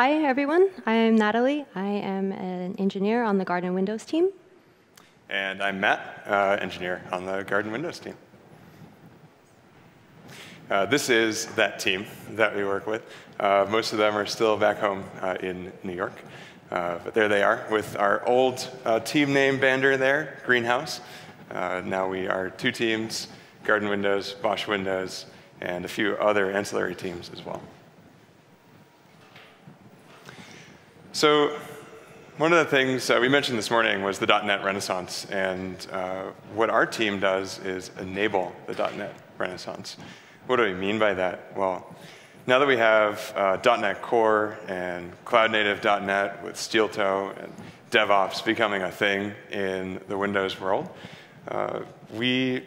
Hi, everyone. I'm Natalie. I am an engineer on the Garden Windows team. And I'm Matt, uh, engineer on the Garden Windows team. Uh, this is that team that we work with. Uh, most of them are still back home uh, in New York. Uh, but there they are with our old uh, team name banner there, Greenhouse. now we are two teams, Garden Windows, BOSH Windows, and a few other ancillary teams as well. So one of the things uh, we mentioned this morning was the .NET Renaissance, and uh, what our team does is enable the .NET Renaissance. What do we mean by that? Well, now that we have uh, .NET Core and Cloud Native .NET with Steeltoe and DevOps becoming a thing in the Windows world, uh, we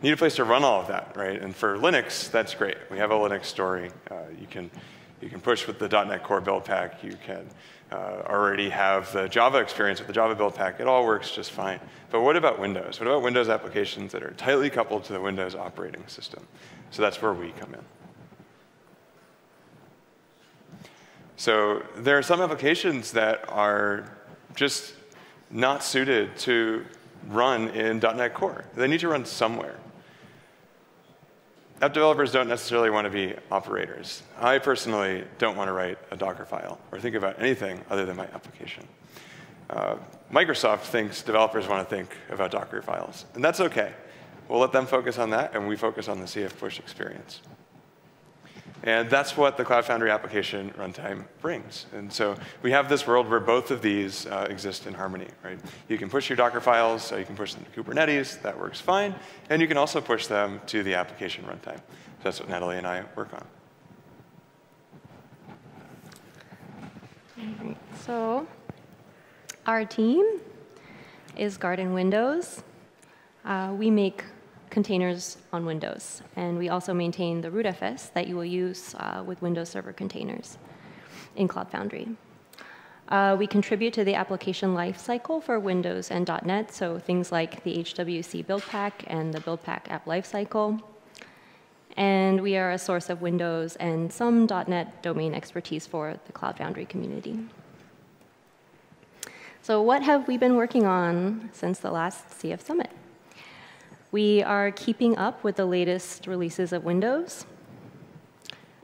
need a place to run all of that, right? And for Linux, that's great. We have a Linux story. Uh, you can you can push with the .NET Core build pack. You can uh, already have the Java experience with the Java build pack. It all works just fine. But what about Windows? What about Windows applications that are tightly coupled to the Windows operating system? So that's where we come in. So there are some applications that are just not suited to run in .NET Core. They need to run somewhere. App developers don't necessarily want to be operators. I personally don't want to write a Docker file or think about anything other than my application. Uh, Microsoft thinks developers want to think about Docker files, and that's OK. We'll let them focus on that, and we focus on the CF push experience. And that's what the Cloud Foundry application runtime brings. And so we have this world where both of these uh, exist in harmony, right? You can push your Docker files, so you can push them to Kubernetes, that works fine. And you can also push them to the application runtime. So that's what Natalie and I work on. So our team is Garden Windows. Uh, we make containers on Windows. And we also maintain the rootfs that you will use uh, with Windows Server containers in Cloud Foundry. Uh, we contribute to the application lifecycle for Windows and .NET, so things like the HWC build pack and the build pack app lifecycle. And we are a source of Windows and some .NET domain expertise for the Cloud Foundry community. So what have we been working on since the last CF Summit? We are keeping up with the latest releases of Windows.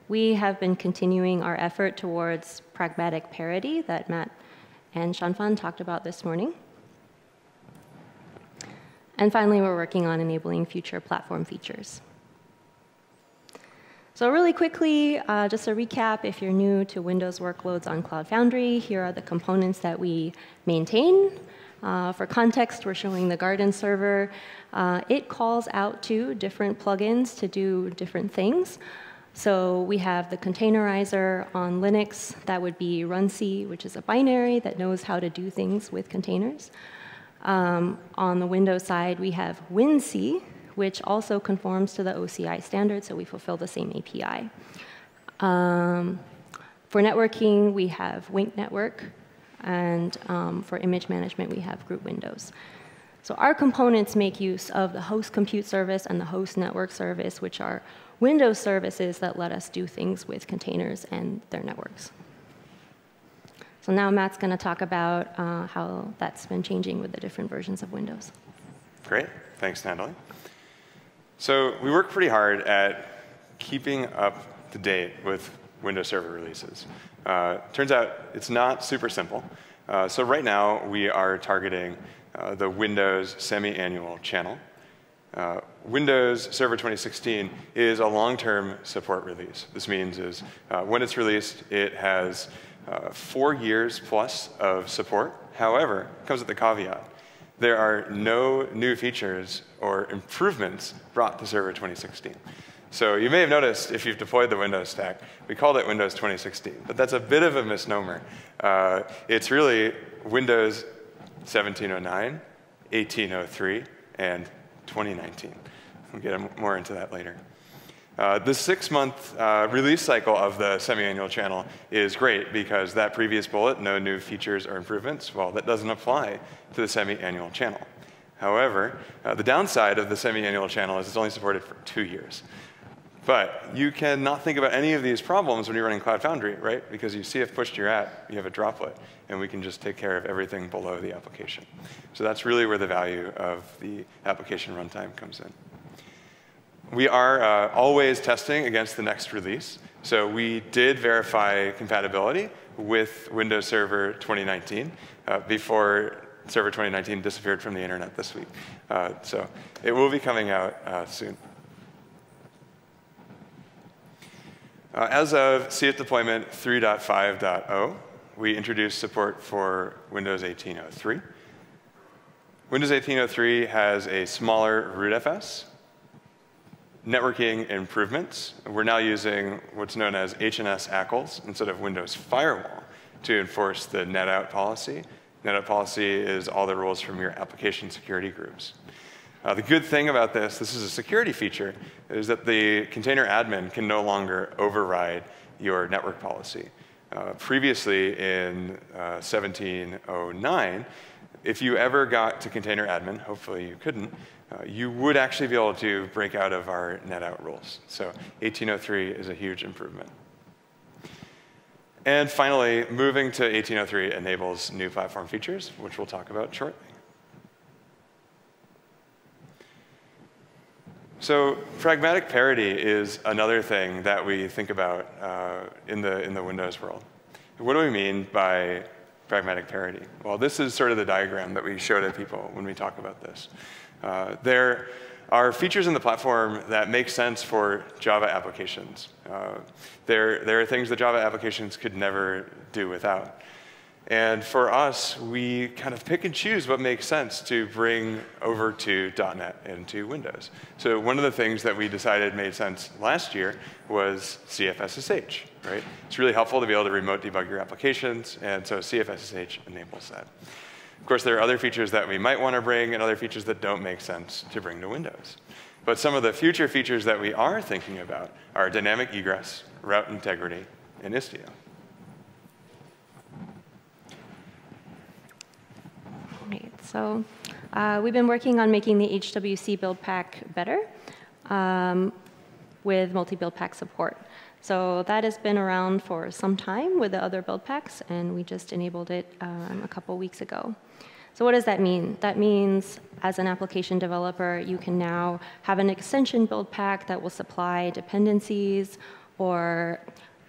We have been continuing our effort towards pragmatic parity that Matt and Shanfan talked about this morning. And finally, we're working on enabling future platform features. So really quickly, uh, just a recap, if you're new to Windows workloads on Cloud Foundry, here are the components that we maintain. Uh, for context, we're showing the Garden server. Uh, it calls out to different plugins to do different things. So we have the containerizer on Linux. That would be runc, which is a binary that knows how to do things with containers. Um, on the Windows side, we have winc, which also conforms to the OCI standard, so we fulfill the same API. Um, for networking, we have winc network, and um, for image management, we have Groot Windows. So our components make use of the host compute service and the host network service, which are Windows services that let us do things with containers and their networks. So now Matt's going to talk about uh, how that's been changing with the different versions of Windows. Great. Thanks, Natalie. So we work pretty hard at keeping up to date with Windows Server releases. Uh, turns out it's not super simple. Uh, so right now, we are targeting uh, the Windows semi-annual channel. Uh, Windows Server 2016 is a long-term support release. This means is uh, when it's released, it has uh, four years plus of support. However, it comes with the caveat. There are no new features or improvements brought to Server 2016. So you may have noticed if you've deployed the Windows stack, we called it Windows 2016. But that's a bit of a misnomer. Uh, it's really Windows 1709, 1803, and 2019. We'll get more into that later. Uh, the six-month uh, release cycle of the semi-annual channel is great because that previous bullet, no new features or improvements, well, that doesn't apply to the semi-annual channel. However, uh, the downside of the semi-annual channel is it's only supported for two years. But you cannot think about any of these problems when you're running Cloud Foundry, right? Because you CF pushed your app, you have a droplet, and we can just take care of everything below the application. So that's really where the value of the application runtime comes in. We are uh, always testing against the next release. So we did verify compatibility with Windows Server 2019 uh, before Server 2019 disappeared from the internet this week. Uh, so it will be coming out uh, soon. Uh, as of CF deployment 3.5.0, we introduced support for Windows 1803. Windows 1803 has a smaller rootfs, networking improvements. We're now using what's known as HNS ACLs instead of Windows Firewall to enforce the NetOut policy. NetOut policy is all the rules from your application security groups. Uh, the good thing about this, this is a security feature, is that the container admin can no longer override your network policy. Uh, previously in uh, 1709, if you ever got to container admin, hopefully you couldn't, uh, you would actually be able to break out of our net out rules. So 1803 is a huge improvement. And finally, moving to 1803 enables new platform features, which we'll talk about shortly. So pragmatic parity is another thing that we think about uh, in, the, in the Windows world. What do we mean by pragmatic parity? Well, this is sort of the diagram that we show to people when we talk about this. Uh, there are features in the platform that make sense for Java applications. Uh, there, there are things that Java applications could never do without. And for us, we kind of pick and choose what makes sense to bring over to .NET and to Windows. So one of the things that we decided made sense last year was CFSSH, right? It's really helpful to be able to remote debug your applications, and so CFSSH enables that. Of course, there are other features that we might want to bring and other features that don't make sense to bring to Windows. But some of the future features that we are thinking about are dynamic egress, route integrity, and Istio. So uh, we've been working on making the HWC build pack better um, with multi-build pack support. So that has been around for some time with the other build packs, and we just enabled it um, a couple weeks ago. So what does that mean? That means as an application developer, you can now have an extension build pack that will supply dependencies or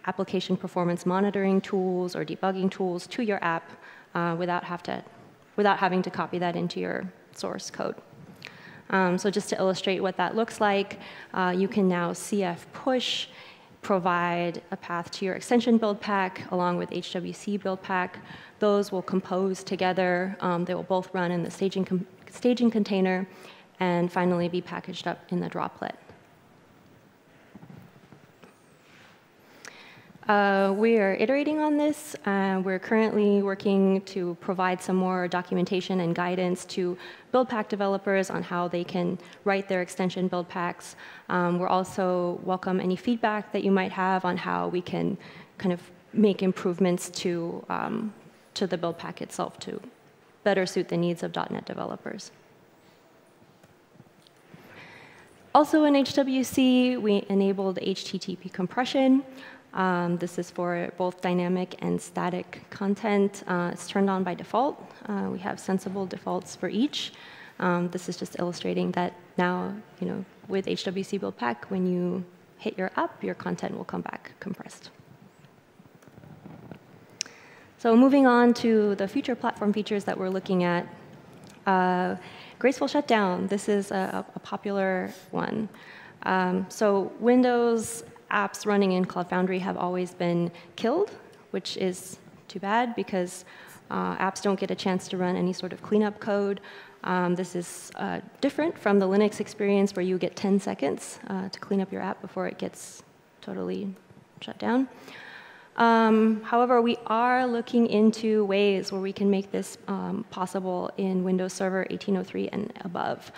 application performance monitoring tools or debugging tools to your app uh, without have to without having to copy that into your source code. Um, so just to illustrate what that looks like, uh, you can now CF push, provide a path to your extension build pack along with HWC build pack. Those will compose together. Um, they will both run in the staging, staging container and finally be packaged up in the droplet. Uh, we are iterating on this. Uh, we're currently working to provide some more documentation and guidance to build pack developers on how they can write their extension build packs. Um, we're also welcome any feedback that you might have on how we can kind of make improvements to, um, to the build pack itself to better suit the needs of .NET developers. Also in HWC, we enabled HTTP compression. Um, this is for both dynamic and static content. Uh, it's turned on by default. Uh, we have sensible defaults for each. Um, this is just illustrating that now, you know, with HWC build pack, when you hit your app, your content will come back compressed. So moving on to the future platform features that we're looking at. Uh, graceful shutdown, this is a, a popular one. Um, so Windows apps running in Cloud Foundry have always been killed, which is too bad because uh, apps don't get a chance to run any sort of cleanup code. Um, this is uh, different from the Linux experience where you get 10 seconds uh, to clean up your app before it gets totally shut down. Um, however, we are looking into ways where we can make this um, possible in Windows Server 1803 and above.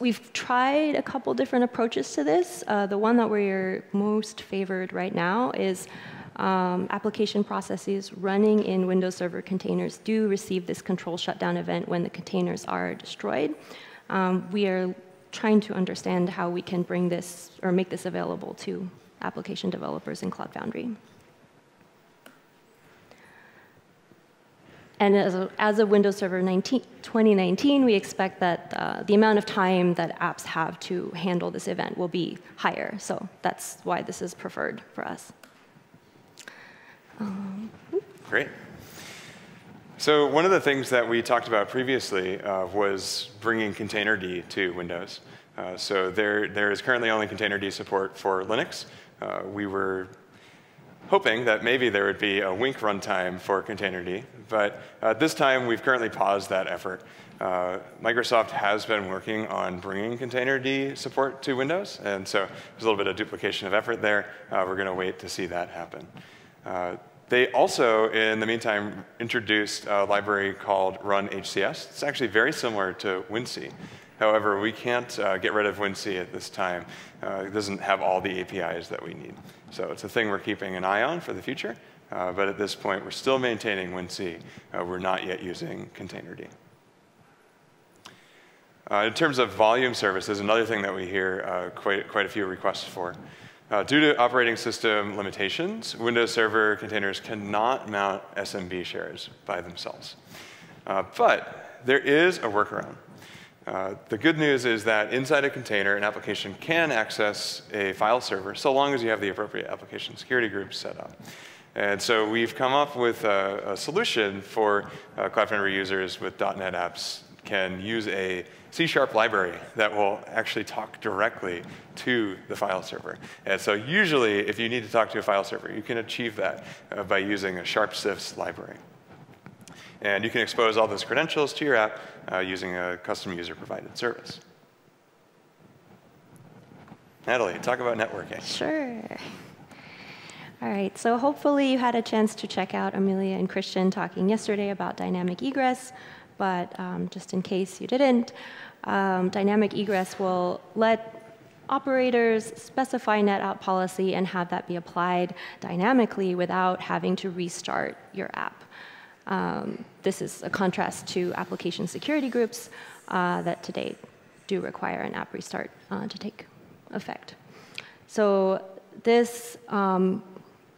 We've tried a couple different approaches to this. Uh, the one that we're most favored right now is um, application processes running in Windows Server containers do receive this control shutdown event when the containers are destroyed. Um, we are trying to understand how we can bring this or make this available to application developers in Cloud Foundry. And as of, as Windows Server 19, 2019, we expect that uh, the amount of time that apps have to handle this event will be higher. So that's why this is preferred for us. Um, Great. So one of the things that we talked about previously uh, was bringing Containerd to Windows. Uh, so there, there is currently only Containerd support for Linux. Uh, we were hoping that maybe there would be a winc runtime for Containerd, but uh, this time we've currently paused that effort. Uh, Microsoft has been working on bringing Containerd support to Windows, and so there's a little bit of duplication of effort there. Uh, we're going to wait to see that happen. Uh, they also, in the meantime, introduced a library called Run HCS. It's actually very similar to WinC. However, we can't uh, get rid of WinC at this time. Uh, it doesn't have all the APIs that we need. So it's a thing we're keeping an eye on for the future. Uh, but at this point, we're still maintaining WinC. Uh, we're not yet using Containerd. Uh, in terms of volume services, another thing that we hear uh, quite, quite a few requests for. Uh, due to operating system limitations, Windows Server containers cannot mount SMB shares by themselves. Uh, but there is a workaround. Uh, the good news is that inside a container, an application can access a file server so long as you have the appropriate application security groups set up. And so we've come up with a, a solution for uh, Cloud Foundry users with .NET apps can use a C-sharp library that will actually talk directly to the file server. And so usually, if you need to talk to a file server, you can achieve that uh, by using a SharpCifs library. And you can expose all those credentials to your app uh, using a custom user-provided service. Natalie, talk about networking. Sure. All right, so hopefully you had a chance to check out Amelia and Christian talking yesterday about dynamic egress, but um, just in case you didn't, um, dynamic egress will let operators specify NetOut policy and have that be applied dynamically without having to restart your app. Um, this is a contrast to application security groups uh, that to date do require an app restart uh, to take effect. So this um,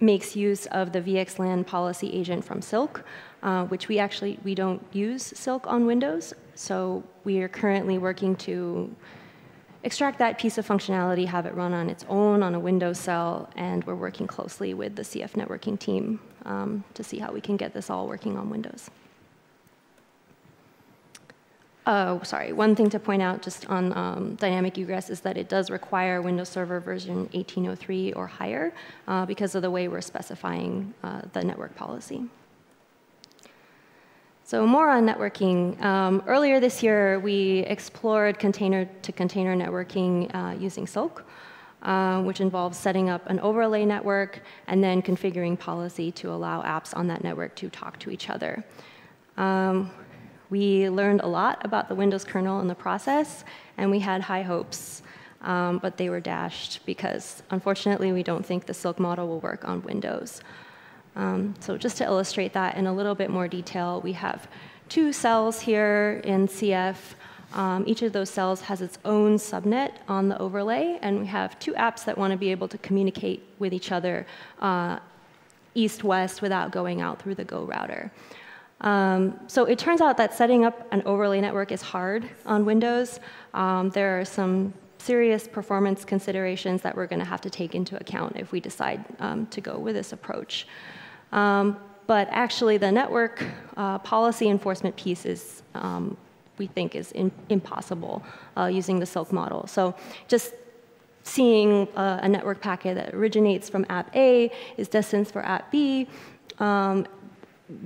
makes use of the VXLAN policy agent from Silk, uh, which we actually we don't use Silk on Windows. So we are currently working to extract that piece of functionality, have it run on its own on a Windows cell, and we're working closely with the CF networking team um, to see how we can get this all working on Windows. Oh, sorry. One thing to point out just on um, dynamic egress is that it does require Windows Server version 1803 or higher uh, because of the way we're specifying uh, the network policy. So more on networking. Um, earlier this year, we explored container-to-container -container networking uh, using Silk, uh, which involves setting up an overlay network and then configuring policy to allow apps on that network to talk to each other. Um, we learned a lot about the Windows kernel in the process, and we had high hopes, um, but they were dashed because, unfortunately, we don't think the Silk model will work on Windows. Um, so just to illustrate that in a little bit more detail, we have two cells here in CF. Um, each of those cells has its own subnet on the overlay, and we have two apps that want to be able to communicate with each other uh, east-west without going out through the Go router. Um, so it turns out that setting up an overlay network is hard on Windows. Um, there are some serious performance considerations that we're going to have to take into account if we decide um, to go with this approach. Um, but actually, the network uh, policy enforcement piece is, um, we think, is in, impossible uh, using the Silk model. So just seeing uh, a network packet that originates from app A is destined for app B. Um,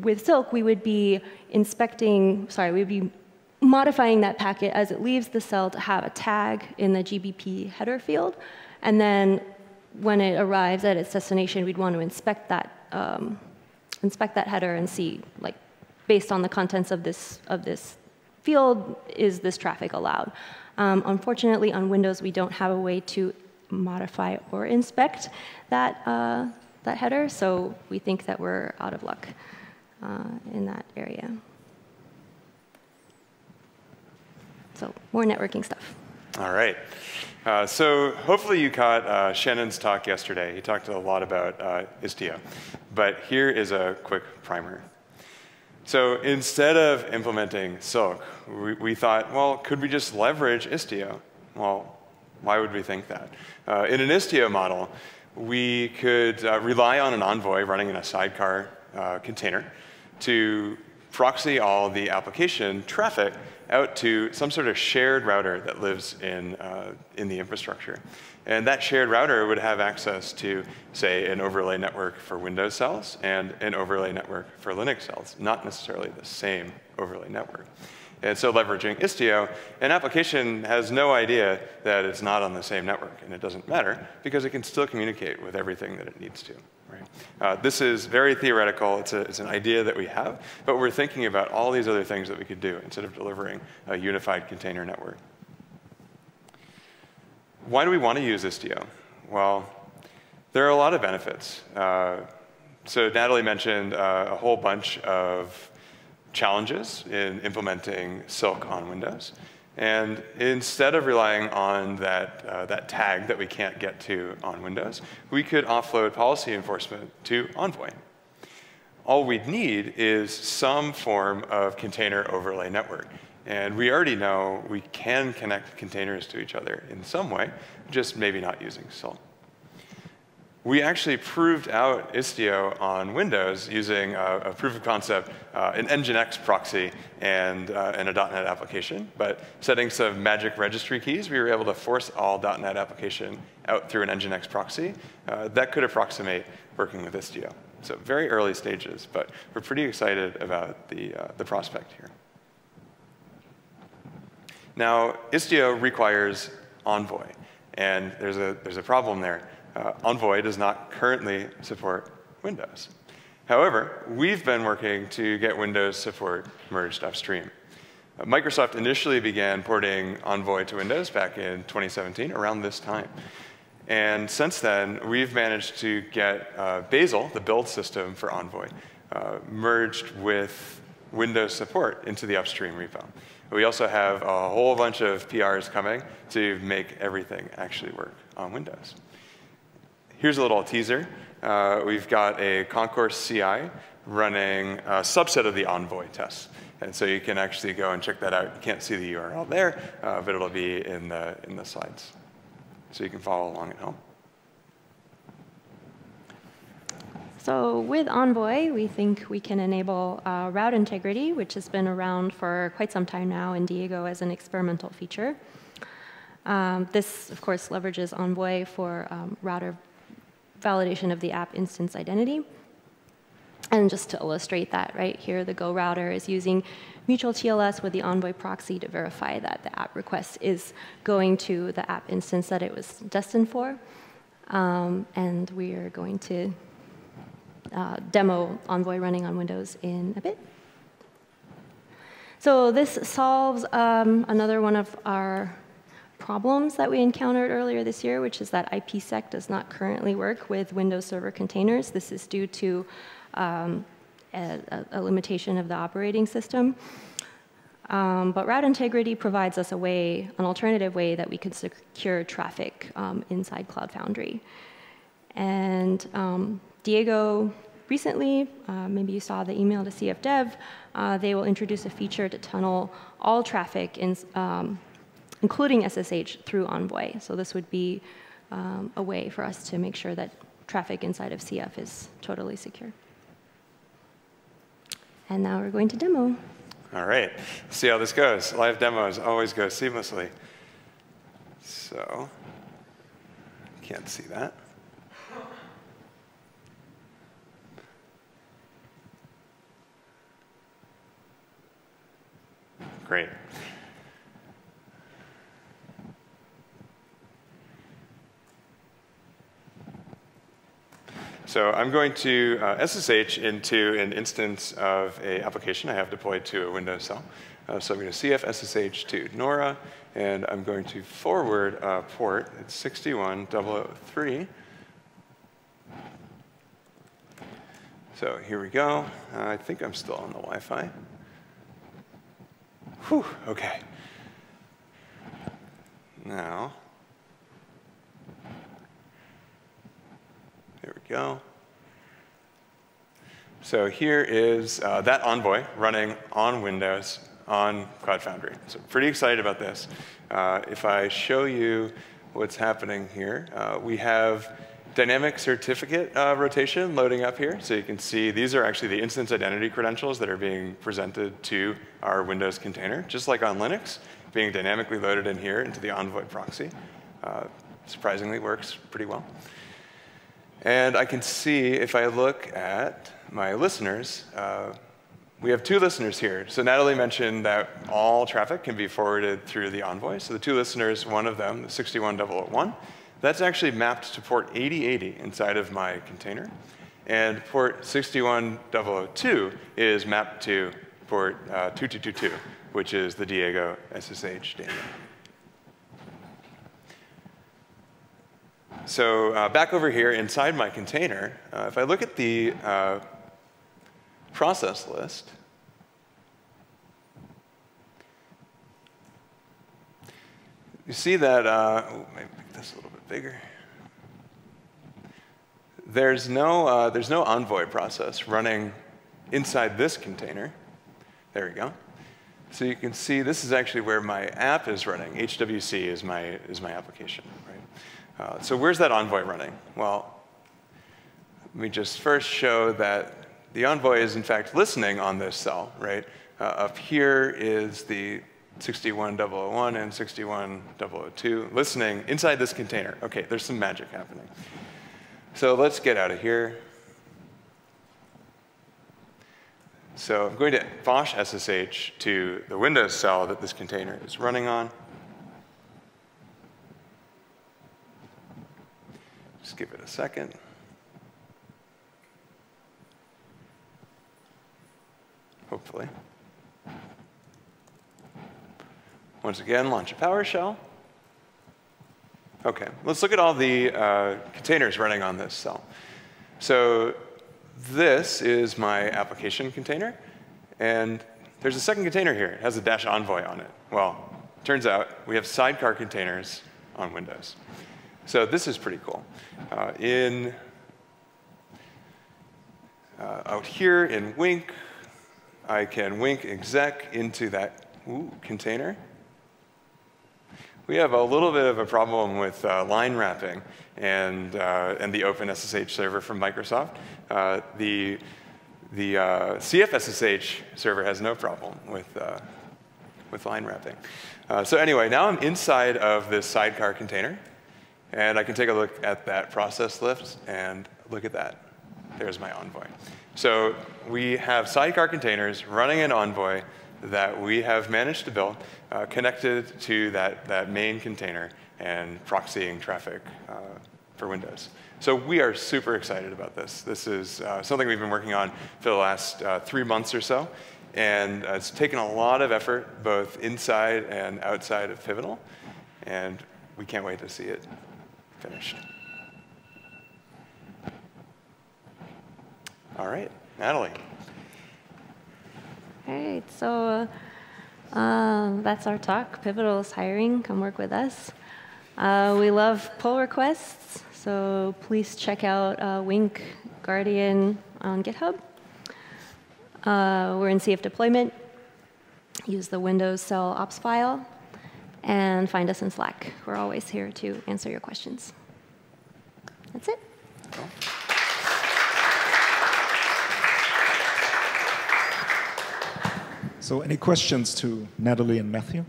with Silk, we would be inspecting, sorry, we'd be modifying that packet as it leaves the cell to have a tag in the GBP header field. And then when it arrives at its destination, we'd want to inspect that um, inspect that header and see, like, based on the contents of this of this field, is this traffic allowed? Um, unfortunately, on Windows, we don't have a way to modify or inspect that uh, that header, so we think that we're out of luck uh, in that area. So more networking stuff. All right. Uh, so hopefully you caught uh, Shannon's talk yesterday. He talked a lot about uh, Istio. But here is a quick primer. So instead of implementing Silk, we, we thought, well, could we just leverage Istio? Well, why would we think that? Uh, in an Istio model, we could uh, rely on an Envoy running in a sidecar uh, container to proxy all the application traffic out to some sort of shared router that lives in, uh, in the infrastructure. And that shared router would have access to, say, an overlay network for Windows cells and an overlay network for Linux cells, not necessarily the same overlay network. And so leveraging Istio, an application has no idea that it's not on the same network, and it doesn't matter because it can still communicate with everything that it needs to. Right? Uh, this is very theoretical. It's, a, it's an idea that we have, but we're thinking about all these other things that we could do instead of delivering a unified container network. Why do we want to use Istio? Well, there are a lot of benefits. Uh, so Natalie mentioned uh, a whole bunch of challenges in implementing Silk on Windows. And instead of relying on that, uh, that tag that we can't get to on Windows, we could offload policy enforcement to Envoy. All we'd need is some form of container overlay network. And we already know we can connect containers to each other in some way, just maybe not using Silk. We actually proved out Istio on Windows using a, a proof of concept, uh, an Nginx proxy, and, uh, and a .NET application. But setting some magic registry keys, we were able to force all .NET application out through an Nginx proxy. Uh, that could approximate working with Istio. So very early stages, but we're pretty excited about the, uh, the prospect here. Now, Istio requires Envoy, and there's a, there's a problem there. Uh, Envoy does not currently support Windows. However, we've been working to get Windows support merged upstream. Uh, Microsoft initially began porting Envoy to Windows back in 2017, around this time. And since then, we've managed to get uh, Bazel, the build system for Envoy, uh, merged with Windows support into the upstream repo. We also have a whole bunch of PRs coming to make everything actually work on Windows. Here's a little teaser. Uh, we've got a Concourse CI running a subset of the Envoy tests. And so you can actually go and check that out. You can't see the URL there, uh, but it'll be in the, in the slides. So you can follow along at home. So with Envoy, we think we can enable uh, route integrity, which has been around for quite some time now in Diego as an experimental feature. Um, this, of course, leverages Envoy for um, router validation of the app instance identity. And just to illustrate that, right here, the Go router is using mutual TLS with the Envoy proxy to verify that the app request is going to the app instance that it was destined for. Um, and we are going to uh, demo Envoy running on Windows in a bit. So this solves um, another one of our problems that we encountered earlier this year, which is that IPsec does not currently work with Windows Server containers. This is due to um, a, a, limitation of the operating system. Um, but route integrity provides us a way, an alternative way that we could secure traffic um, inside Cloud Foundry. And um, Diego recently, uh, maybe you saw the email to CF Dev, uh, they will introduce a feature to tunnel all traffic, in, um, including SSH, through Envoy. So this would be um, a way for us to make sure that traffic inside of CF is totally secure. And now we're going to demo. All right, see how this goes. Live demos always go seamlessly. So, can't see that. Great. So I'm going to uh, SSH into an instance of an application I have deployed to a Windows cell. Uh, so I'm going to CF SSH to Nora, and I'm going to forward a port. It's 61003. So here we go. Uh, I think I'm still on the Wi-Fi. Whew, okay. Now, there we go. So here is uh, that Envoy running on Windows on Cloud Foundry. So pretty excited about this. Uh, if I show you what's happening here, uh, we have dynamic certificate uh, rotation loading up here. So you can see these are actually the instance identity credentials that are being presented to our Windows container, just like on Linux, being dynamically loaded in here into the Envoy proxy. Uh, surprisingly works pretty well. And I can see if I look at my listeners, uh, we have two listeners here. So Natalie mentioned that all traffic can be forwarded through the Envoy. So the two listeners, one of them, the 61001, that's actually mapped to port 8080 inside of my container. And port 61002 is mapped to port uh, 2222, which is the Diego SSH data. So uh, back over here inside my container, uh, if I look at the uh, process list. You see that, uh, oh, maybe make this a little bit bigger. There's no, uh, there's no Envoy process running inside this container. There we go. So you can see this is actually where my app is running. HWC is my, is my application. Uh, so where's that Envoy running? Well, let me just first show that the envoy is in fact listening on this cell, right? Uh, up here is the 61001 and 61002 listening inside this container. Okay, there's some magic happening. So let's get out of here. So I'm going to Bosh SSH to the Windows cell that this container is running on. Just give it a second. hopefully. Once again, launch a PowerShell. OK, let's look at all the uh, containers running on this cell. So this is my application container. And there's a second container here. It has a dash envoy on it. Well, turns out we have sidecar containers on Windows. So this is pretty cool. Uh, in uh, out here in winc, I can winc exec into that ooh, container. We have a little bit of a problem with uh, line wrapping and, uh, and the OpenSSH server from Microsoft. Uh, the the uh, CFSSH server has no problem with, uh, with line wrapping. Uh, so anyway, now I'm inside of this sidecar container. And I can take a look at that process list and look at that. There's my envoy. So we have sidecar containers running an Envoy that we have managed to build uh, connected to that, that main container and proxying traffic uh, for Windows. So we are super excited about this. This is uh, something we've been working on for the last uh, three months or so. And uh, it's taken a lot of effort, both inside and outside of Pivotal. And we can't wait to see it finished. All right, Natalie. All right, so uh, that's our talk. Pivotal is hiring. Come work with us. Uh, we love pull requests, so please check out uh, Wink Guardian on GitHub. Uh, we're in CF deployment. Use the Windows cell ops file, and find us in Slack. We're always here to answer your questions. That's it. Cool. So any questions to Natalie and Matthew?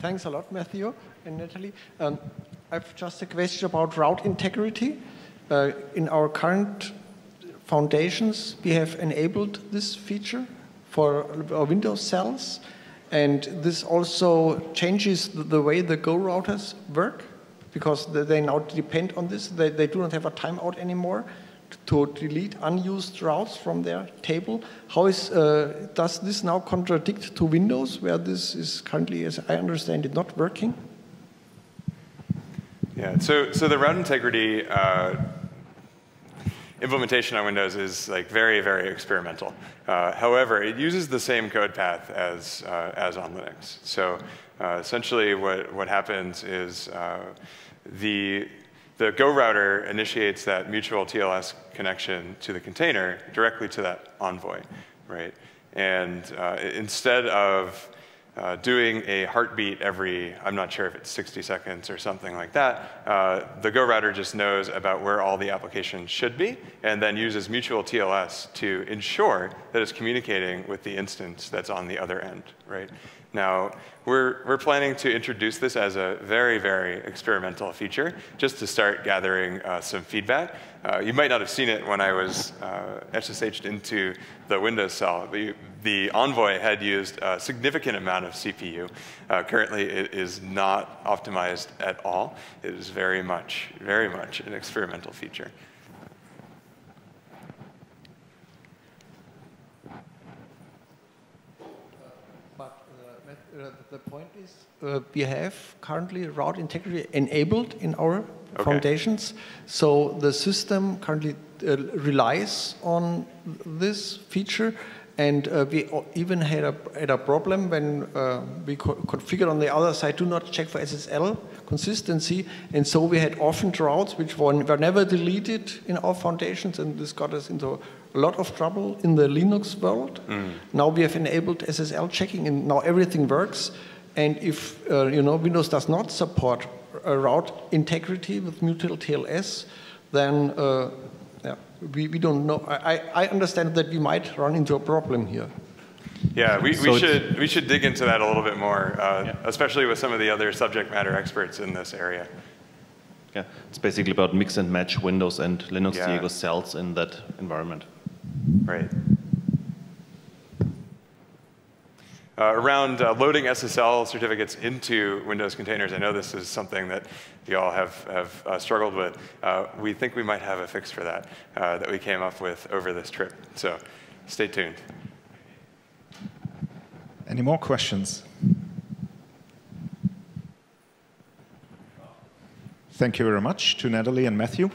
Thanks a lot, Matthew and Natalie. Um, I've just a question about route integrity. Uh, in our current foundations, we have enabled this feature for our Windows cells, and this also changes the way the Go routers work because they now depend on this. They, they do not have a timeout anymore to delete unused routes from their table. How is, uh, does this now contradict to Windows, where this is currently, as I understand it, not working? Yeah, so, so the route integrity, uh, implementation on Windows is like very, very experimental. Uh, however, it uses the same code path as, uh, as on Linux. So uh, essentially what, what happens is uh, the, the Go router initiates that mutual TLS connection to the container directly to that envoy, right? And uh, instead of uh, doing a heartbeat every, I'm not sure if it's 60 seconds or something like that, uh, the Go router just knows about where all the applications should be and then uses mutual TLS to ensure that it's communicating with the instance that's on the other end, right? Now, we're, we're planning to introduce this as a very, very experimental feature, just to start gathering uh, some feedback. Uh, you might not have seen it when I was uh, SSH'd into the Windows cell. The, the Envoy had used a significant amount of CPU. Uh, currently, it is not optimized at all. It is very much, very much an experimental feature. Uh, the point is, uh, we have currently route integrity enabled in our okay. foundations. So the system currently uh, relies on this feature. And uh, we even had a, had a problem when uh, we co configured on the other side, do not check for SSL consistency. And so we had orphaned routes which were, were never deleted in our foundations. And this got us into a lot of trouble in the Linux world. Mm. Now we have enabled SSL checking and now everything works. And if uh, you know Windows does not support route integrity with mutual TLS, then uh, yeah, we, we don't know. I, I understand that we might run into a problem here. Yeah, we, we should we should dig into that a little bit more, uh, yeah. especially with some of the other subject matter experts in this area. Yeah, it's basically about mix and match Windows and Linux yeah. Diego cells in that environment. Right. Uh, around uh, loading SSL certificates into Windows containers, I know this is something that you all have, have uh, struggled with. Uh, we think we might have a fix for that uh, that we came up with over this trip. So stay tuned. Any more questions? Thank you very much to Natalie and Matthew.